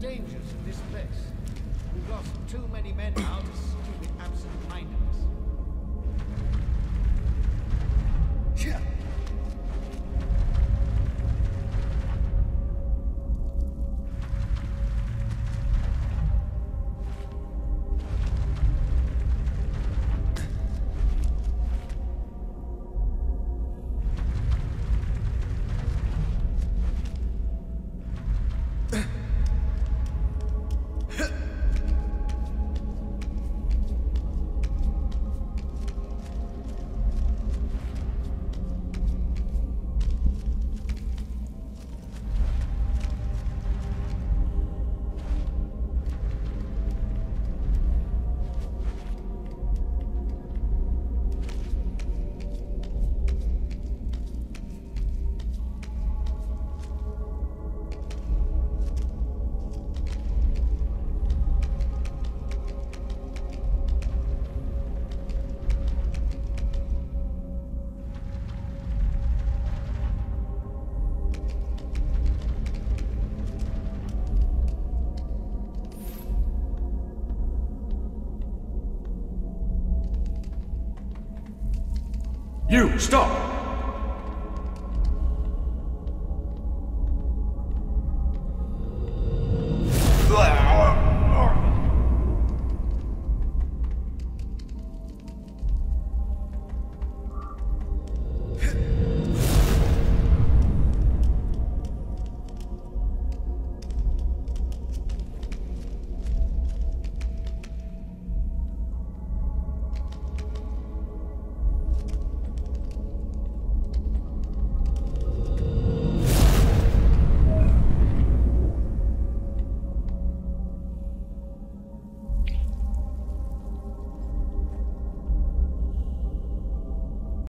dangers of this place. We've lost too many men now to stupid absent-mindedness. You, stop!